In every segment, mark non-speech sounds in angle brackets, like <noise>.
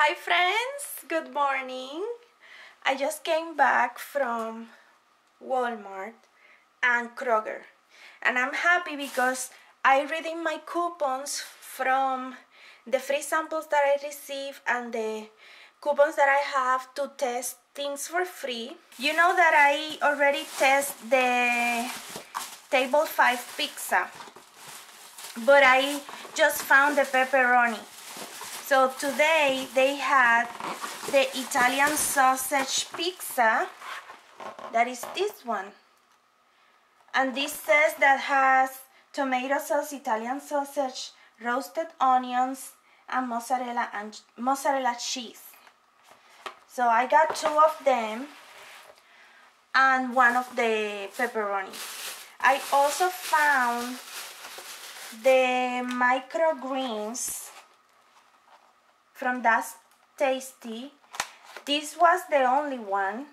Hi friends, good morning. I just came back from Walmart and Kroger and I'm happy because I redeemed my coupons from the free samples that I received and the coupons that I have to test things for free. You know that I already test the table 5 pizza but I just found the pepperoni so today they had the Italian sausage pizza. That is this one. And this says that has tomato sauce Italian sausage roasted onions and mozzarella and mozzarella cheese. So I got two of them and one of the pepperoni. I also found the microgreens from That's Tasty. This was the only one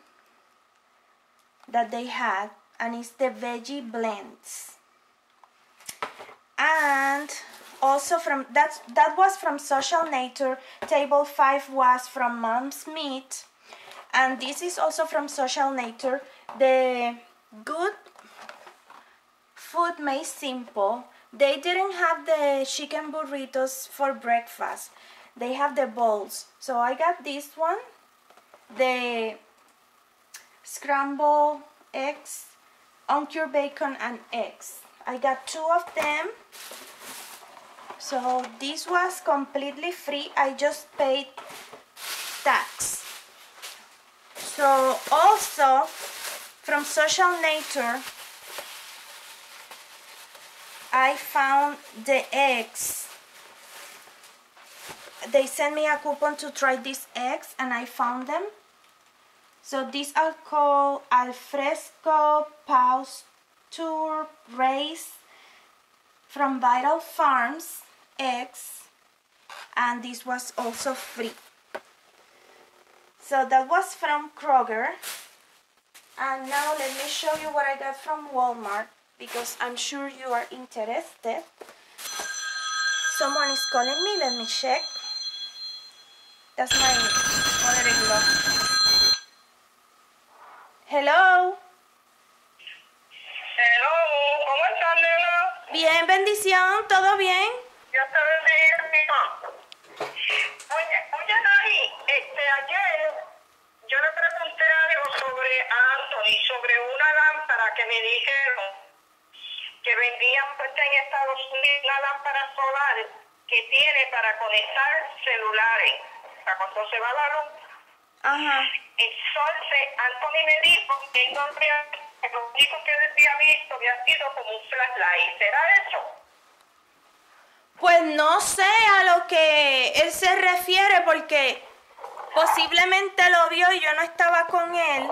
that they had and it's the veggie blends. And also from that that was from Social Nature. Table 5 was from Mom's Meet. And this is also from Social Nature. The good food made simple they didn't have the chicken burritos for breakfast. They have the bowls. So I got this one, the scrambled eggs, uncured bacon and eggs. I got two of them. So this was completely free. I just paid tax. So also from Social Nature, I found the eggs. They sent me a coupon to try these eggs and I found them. So these are called Alfresco Pasture Raised from Vital Farms eggs and this was also free. So that was from Kroger. And now let me show you what I got from Walmart because I'm sure you are interested. Someone is calling me, let me check. That's my mother-in-law. Hello. Hello, ¿cómo estás, nena? Bien, bendición, ¿todo bien? Dios te bendiga, mija. Oye, oye, Nari, este, ayer yo le pregunté algo sobre Anthony, sobre una lámpara que me dijeron que vendían pues, en Estados Unidos una lámpara solar que tiene para conectar celulares, para cuando se va la luz. Ajá. Entonces, Anthony me dijo que que lo único que él había visto había sido como un flashlight. ¿Será eso? Pues no sé a lo que él se refiere porque posiblemente lo vio y yo no estaba con él.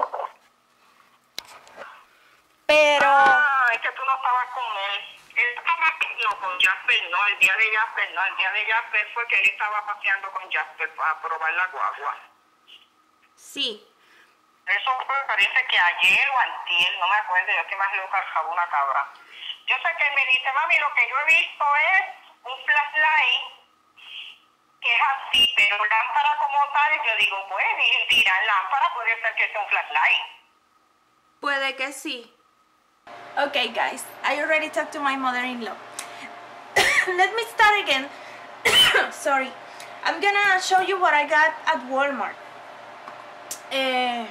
Pero... Ah, es que tú no estabas con él. Él estaba no, con Jasper, no, el día de Jasper, no, el día de Jasper fue que él estaba paseando con Jasper para probar la guagua. Sí. Eso fue, parece que ayer o antier, no me acuerdo, yo estoy más loca al una cabra. Yo sé que él me dice, mami, lo que yo he visto es un flashlight que es así, pero lámpara como tal, yo digo, pues, dirán lámpara, puede ser que sea un flashlight. Puede que sí. Okay, guys, I already talked to my mother-in-law. <coughs> Let me start again. <coughs> Sorry. I'm gonna show you what I got at Walmart. Uh,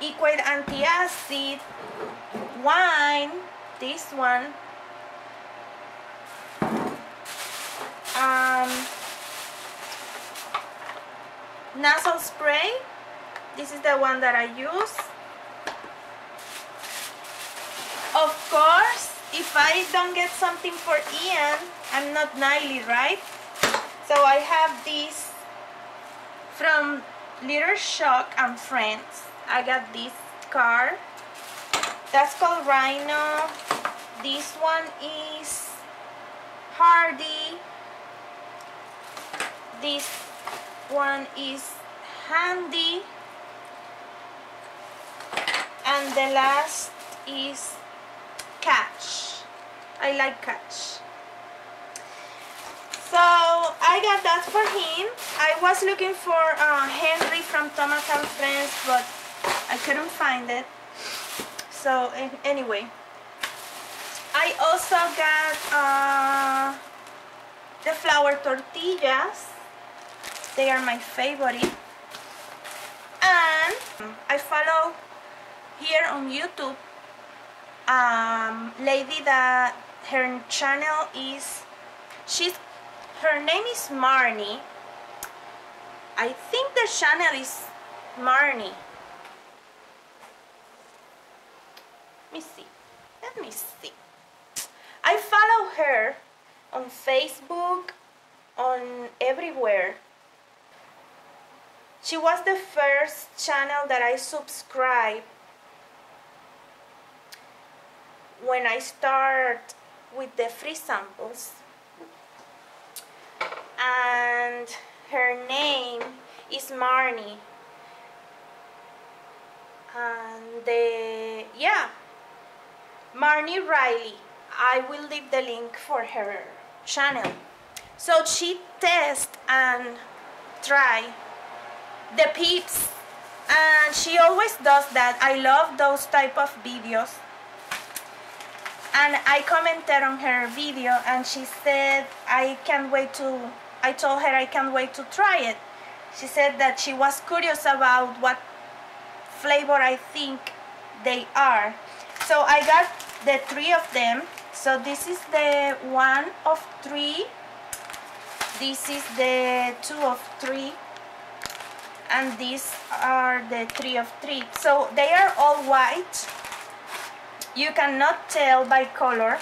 Equate Anti-Acid, wine, this one, um, nasal spray, this is the one that I use. Of course, if I don't get something for Ian, I'm not Nayli, right? So I have this from Little Shock and Friends. I got this car. That's called Rhino. This one is Hardy. This one is Handy. And the last is Catch. I like Catch. So I got that for him. I was looking for uh, Henry from Thomas and Friends, but I couldn't find it. So anyway, I also got uh, the flour tortillas. They are my favorite. And I follow here on YouTube um, lady that her channel is she's her name is Marnie. I think the channel is Marnie. Let me see. Let me see. I follow her on Facebook on everywhere. She was the first channel that I subscribed when I start with the free samples and her name is Marnie. And the yeah Marnie Riley. I will leave the link for her channel. So she test and try the peeps and she always does that. I love those type of videos and I commented on her video and she said I can't wait to I told her I can't wait to try it. She said that she was curious about what flavor I think they are. So I got the three of them. So this is the one of three. This is the two of three. And these are the three of three. So they are all white you cannot tell by color.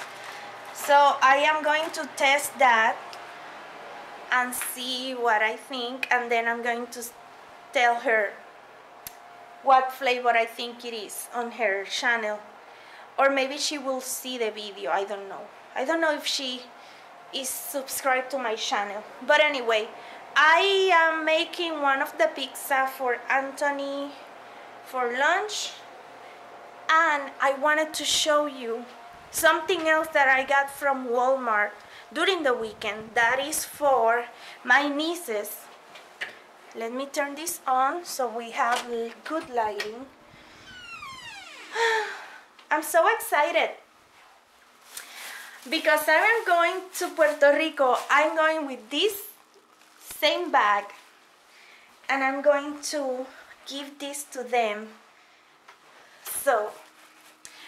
So I am going to test that and see what I think and then I'm going to tell her what flavor I think it is on her channel. Or maybe she will see the video I don't know. I don't know if she is subscribed to my channel. But anyway I am making one of the pizza for Anthony for lunch and I wanted to show you something else that I got from Walmart during the weekend. That is for my nieces. Let me turn this on so we have good lighting. <sighs> I'm so excited. Because I am going to Puerto Rico I'm going with this same bag and I'm going to give this to them so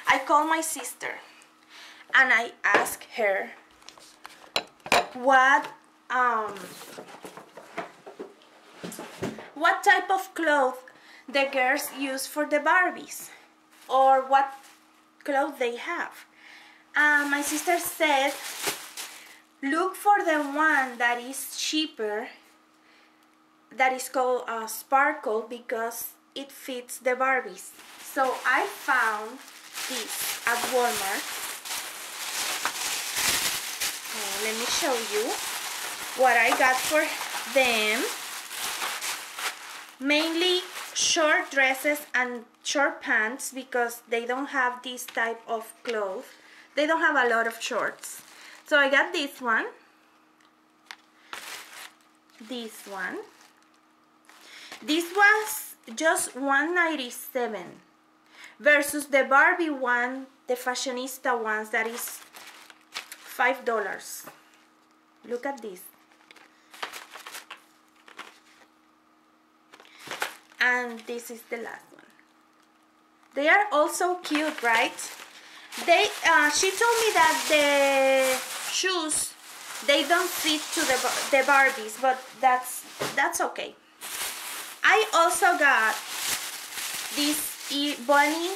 I called my sister and I asked her what um what type of clothes the girls use for the Barbies or what clothes they have. Uh, my sister said look for the one that is cheaper that is called uh, Sparkle because it fits the Barbies. So I found this at Walmart. Uh, let me show you what I got for them. Mainly short dresses and short pants because they don't have this type of clothes. They don't have a lot of shorts. So I got this one. This one. This was just 197 versus the Barbie one, the fashionista ones that is five dollars. Look at this. And this is the last one. They are also cute, right? They, uh, she told me that the shoes, they don't fit to the, the Barbies, but that's, that's okay. I also got these bunny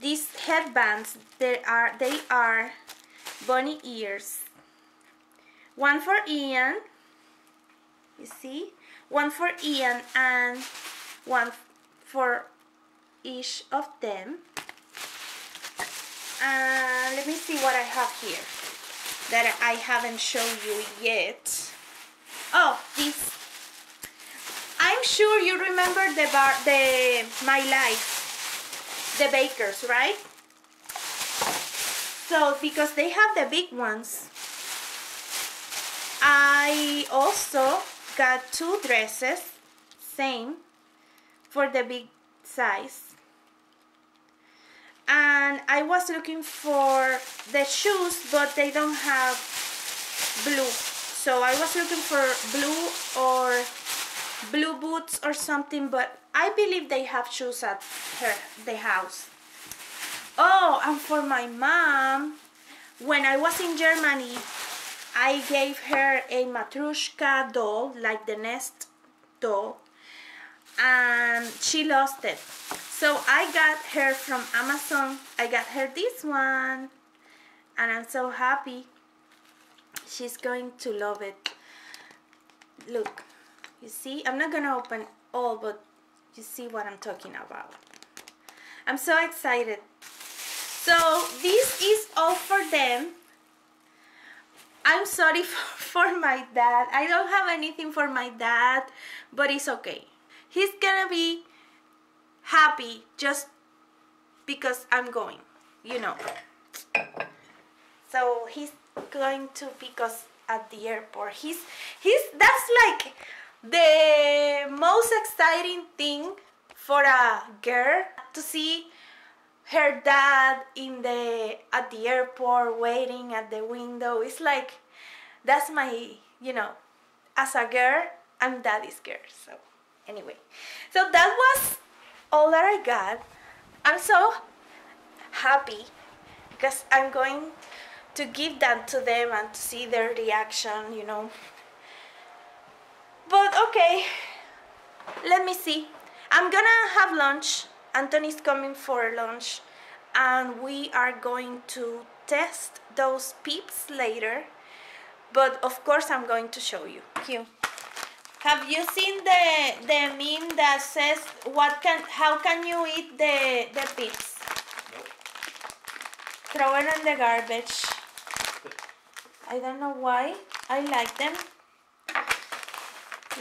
these headbands they are they are bunny ears. One for Ian you see? One for Ian and one for each of them. And let me see what I have here that I haven't shown you yet. Oh this I'm sure you remember the bar, the My Life, the bakers, right? So because they have the big ones, I also got two dresses, same, for the big size. And I was looking for the shoes, but they don't have blue. So I was looking for blue or blue boots or something, but I believe they have shoes at her the house. Oh, and for my mom, when I was in Germany, I gave her a matryoshka doll, like the nest doll, and she lost it. So I got her from Amazon. I got her this one, and I'm so happy. She's going to love it. Look, you see, I'm not gonna open all, but you see what I'm talking about. I'm so excited. So this is all for them. I'm sorry <laughs> for, for my dad. I don't have anything for my dad, but it's okay. He's gonna be happy just because I'm going, you know. So he's going to pick us at the airport. He's he's that's like the most exciting thing for a girl to see her dad in the at the airport waiting at the window. It's like that's my you know as a girl i'm daddy's girl so anyway. So that was all that i got. I'm so happy because i'm going to give that to them and to see their reaction you know but okay let me see i'm gonna have lunch Anthony's coming for lunch and we are going to test those peeps later but of course I'm going to show you. Q. Have you seen the the meme that says what can how can you eat the the peeps? Throw it in the garbage. I don't know why. I like them.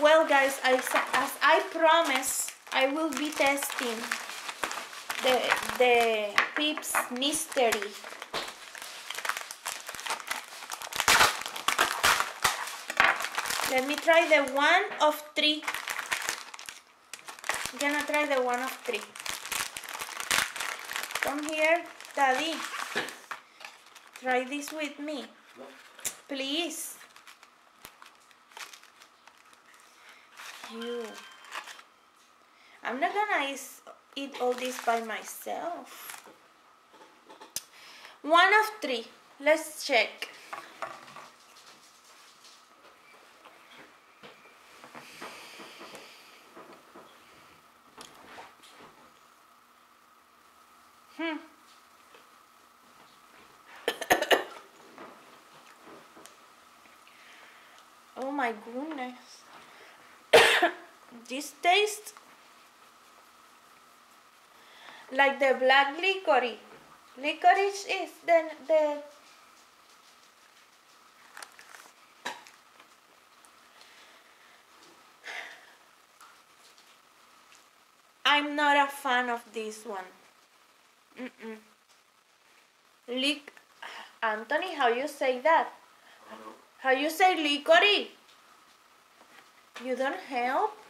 Well guys, as I promise, I will be testing the, the Peeps Mystery. Let me try the one of three. I'm gonna try the one of three. Come here, Daddy. Try this with me. Please. You. I'm not gonna eat all this by myself. One of three. Let's check. Hmm. <coughs> oh my goodness. This tastes like the black licorice. Licorice is the the I'm not a fan of this one. Mm-mm. Lic Anthony, how you say that? I don't know. How you say licorice? You don't help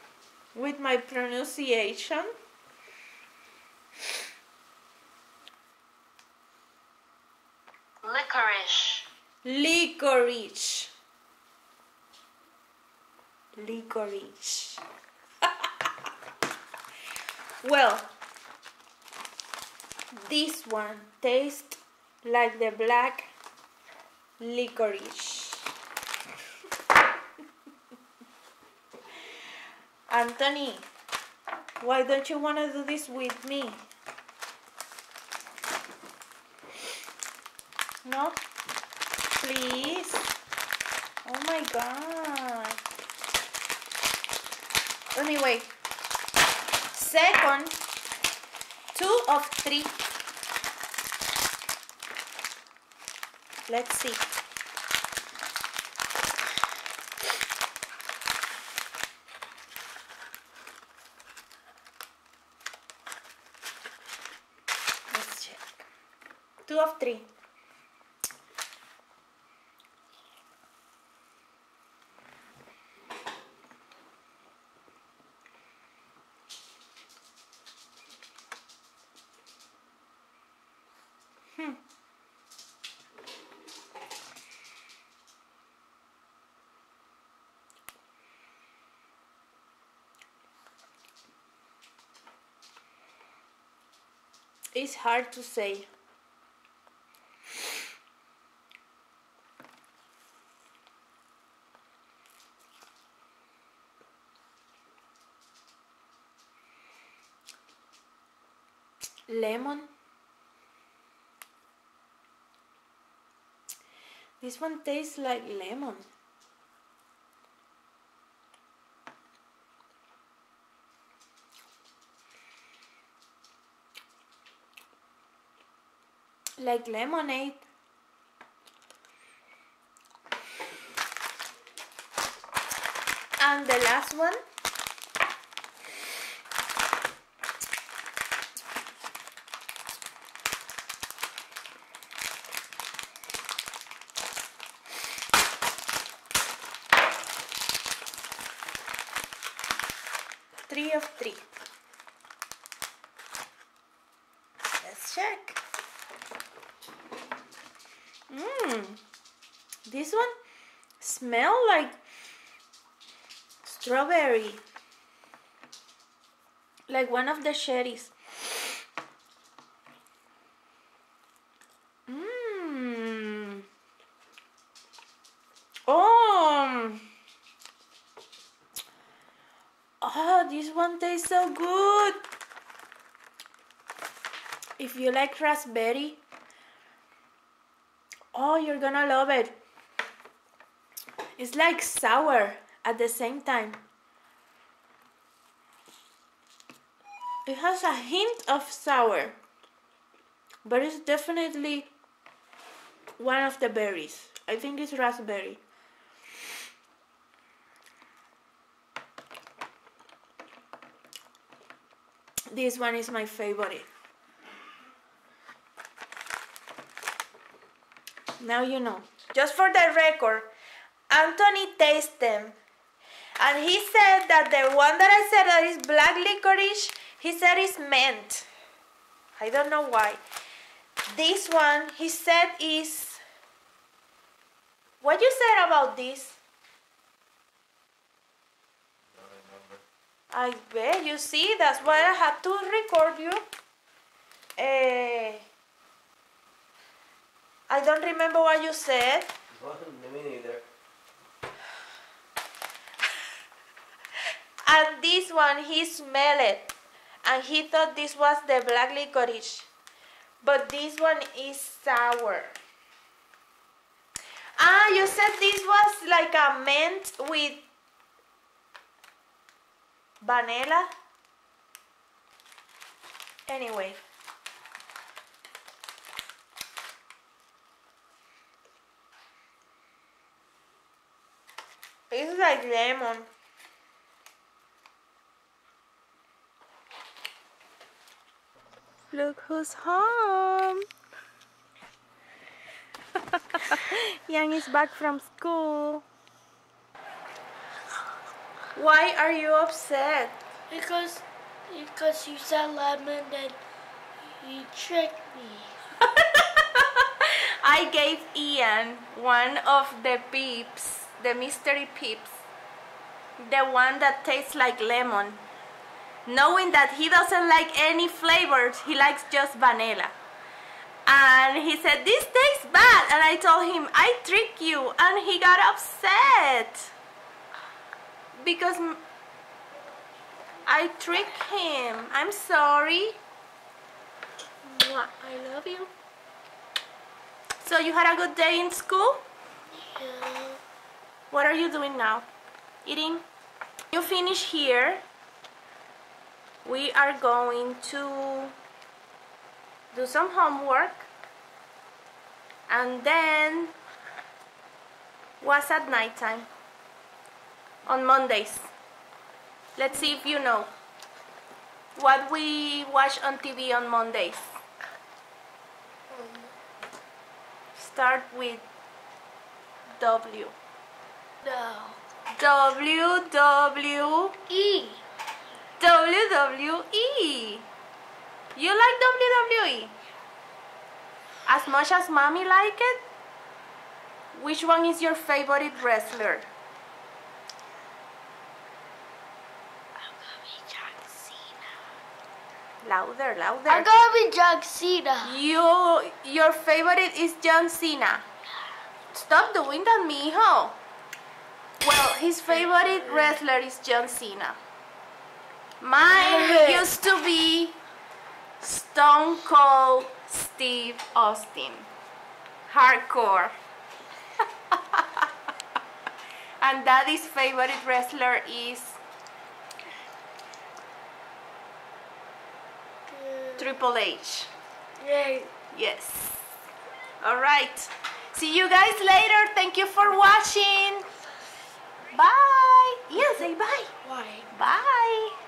with my pronunciation? Licorice. Licorice. Licorice. <laughs> well, this one tastes like the black licorice. Anthony, why don't you want to do this with me? No? Please? Oh my god. Anyway, second, two of three. Let's see. 3 hmm. It's hard to say. This one tastes like lemon. like lemonade. And the last one three of three. Let's check. Mmm. This one smell like strawberry. Like one of the cherries. Mmm. Oh. Oh, this one tastes so good. If you like raspberry, oh, you're gonna love it. It's like sour at the same time. It has a hint of sour, but it's definitely one of the berries. I think it's raspberry. This one is my favorite. Now you know. Just for the record, Anthony tasted them. And he said that the one that I said that is black licorice, he said is mint. I don't know why. This one, he said is... What you said about this? I bet you see, that's why I had to record you. Uh, I don't remember what you said. Me neither. And this one, he smelled it. And he thought this was the black licorice. But this one is sour. Ah, you said this was like a mint with vanilla. Anyway. It's like lemon. Look who's home. <laughs> Ian is back from school. Why are you upset? Because because you said lemon and you tricked me. <laughs> I gave Ian one of the peeps, the mystery peeps, the one that tastes like lemon. Knowing that he doesn't like any flavors, he likes just vanilla. And he said, This tastes bad. And I told him, I trick you. And he got upset. Because I tricked him. I'm sorry. I love you. So you had a good day in school? Yeah. What are you doing now? Eating? You finish here. We are going to do some homework. And then what's at night time? On Mondays. Let's see if you know. What we watch on TV on Mondays. Start with W. No. W W E. WWE. You like WWE? As much as mommy like it? Which one is your favorite wrestler? I'm gonna be John Cena. Louder, louder. I'm gonna be John Cena. You, your favorite is John Cena. Stop doing that, mijo. Well, his favorite wrestler is John Cena. Mine used to be Stone Cold Steve Austin. Hardcore. <laughs> and Daddy's favorite wrestler is Triple H. Yay. Yes. All right. See you guys later. Thank you for watching. Bye. Yeah, say bye.